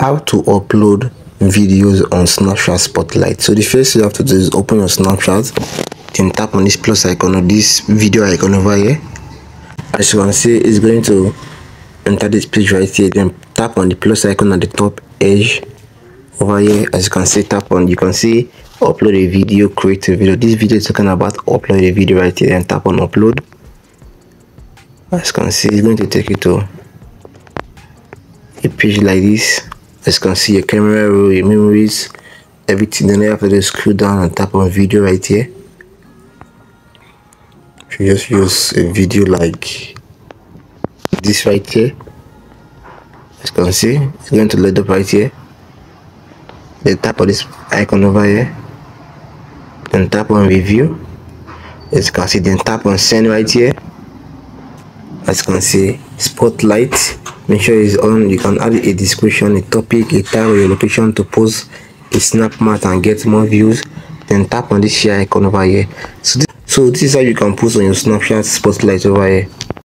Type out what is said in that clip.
how to upload videos on snapchat spotlight. So the first you have to do is open your snapchat then tap on this plus icon or this video icon over here. As you can see it's going to enter this page right here then tap on the plus icon at the top edge over here. As you can see tap on you can see upload a video create a video. This video is talking about upload a video right here and tap on upload. As you can see it's going to take you to a page like this as you can see your camera roll your memories everything then after this scroll down and tap on video right here. If you just use a video like this right here as you can see it's going to load up right here. Then tap on this icon over here then tap on review. As you can see then tap on send right here. As you can see spotlight make sure it's on. You can add a description a topic a time or your location to post a snap mat and get more views. Then tap on this share icon over here. So this, so this is how you can post on your snapchat spotlight over here